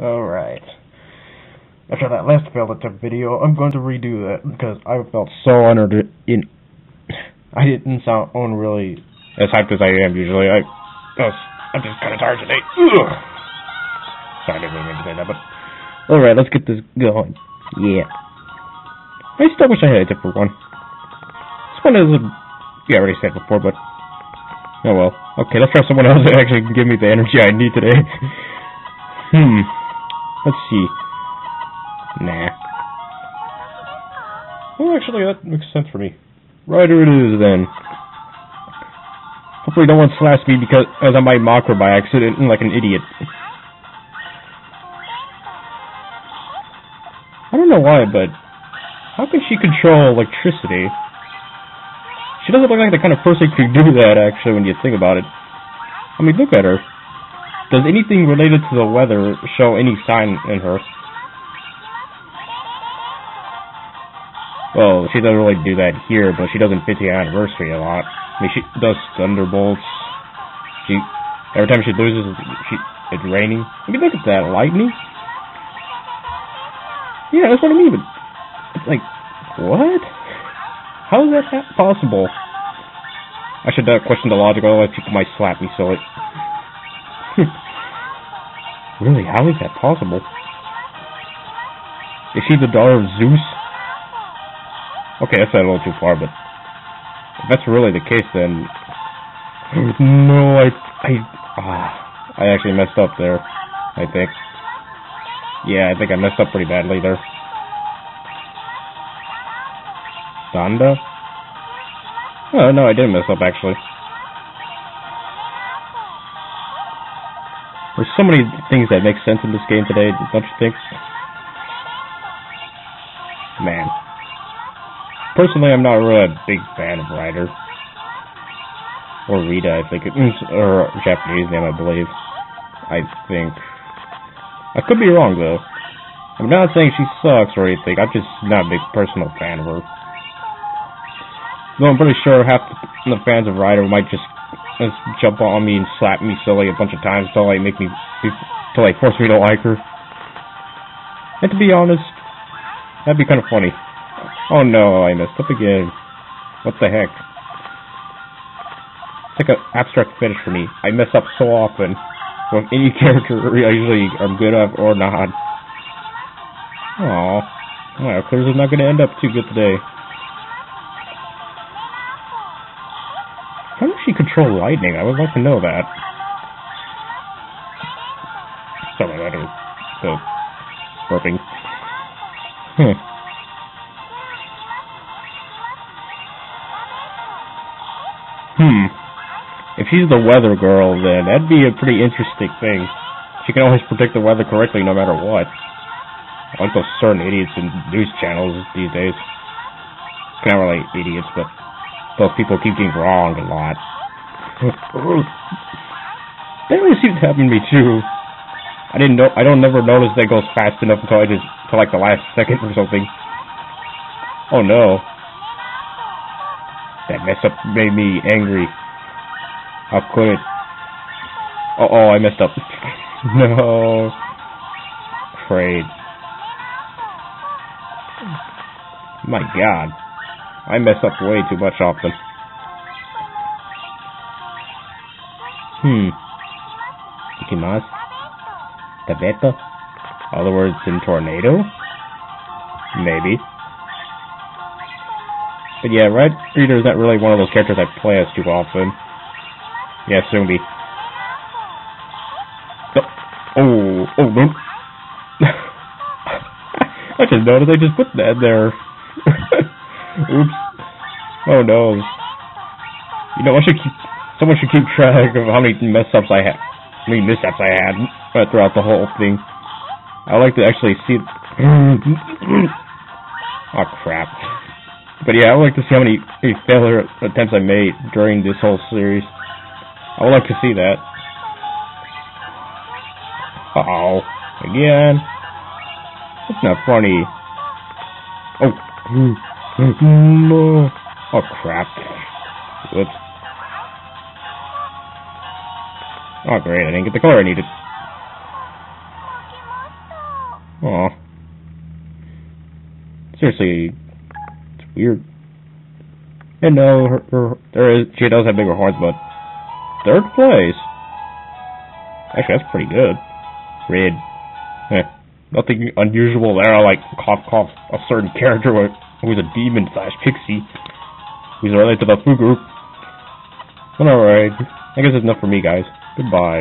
Alright. After that last failed attempt video, I'm going to redo that because I felt so honored in. I didn't sound on really as hyped as I am usually. I, was, I'm just kind of tired today. Ugh. Sorry, I didn't mean to say that, but alright, let's get this going. Yeah. I still wish I had a different one. This one is, yeah, I already said before, but oh well. Okay, let's try someone else that actually can give me the energy I need today. hmm. Let's see. Nah. Oh, actually, that makes sense for me. Rider it is, then. Hopefully no one slaps me because as I might mock her by accident and like an idiot. I don't know why, but how can she control electricity? She doesn't look like the kind of person who could do that, actually, when you think about it. I mean, look at her. Does anything related to the weather show any sign in her? Well, she doesn't really do that here, but she doesn't fit the anniversary a lot. I mean, she does thunderbolts. She every time she loses, she it's raining. I mean, look at that lightning. Yeah, that's what I mean. But it's like, what? How is that possible? I should uh, question the logic, otherwise people might slap me silly. Really, how is that possible? Is she the daughter of Zeus? Okay, that's a little too far, but if that's really the case, then no, I, I, ah, I actually messed up there. I think. Yeah, I think I messed up pretty badly there. Donda? Oh, no, I didn't mess up, actually. There's so many things that make sense in this game today, don't you think? Man. Personally, I'm not really a big fan of Rider. Or Rita, I think. It, or Japanese name, I believe. I think. I could be wrong, though. I'm not saying she sucks or anything. I'm just not a big personal fan of her. Though I'm pretty sure half the fans of Rider might just jump on me and slap me silly a bunch of times until like make me until like force me to like her. And to be honest, that'd be kind of funny. Oh no, I messed up again. What the heck? It's like an abstract finish for me. I mess up so often with any character I usually I'm good at or not. Aww. Well, Claire's not gonna end up too good today. How does she control lightning? I would like to know that. Sorry, I don't go burping. Hmm. Hmm. If she's the weather girl, then that'd be a pretty interesting thing. She can always predict the weather correctly no matter what. Like those certain idiots in news channels these days. Not really idiots, but those people keep getting wrong a lot. that always seems to happen to me too. I didn't know. I don't never notice that goes fast enough until I just till like the last second or something. Oh no. That mess up made me angry. How could it? Oh, oh I messed up. no. Afraid. My god. I mess up way too much often. Hmm. Ikimasu? Tabeto? Other words in tornado? Maybe. But yeah, Red Reader is not really one of those characters I play as too often. Yeah, soon be. Oh, oh, no. I just noticed I just put that there. Oops. Oh no. You know, I should keep. Someone should keep track of how many mess ups I had. How many missteps I had uh, throughout the whole thing. I like to actually see. oh crap. But yeah, I would like to see how many, many failure attempts I made during this whole series. I would like to see that. Uh oh. Again. That's not funny. Oh. No. Oh crap. Whoops. Oh great, I didn't get the color I needed. Aw. Seriously, it's weird. And no, her, her, there is, she does have bigger horns, but third place. Actually, that's pretty good. Red. Eh, nothing unusual there, like cough cough a certain character who's a demon slash pixie who's related to the Fu group. But alright, I guess that's enough for me, guys. Goodbye.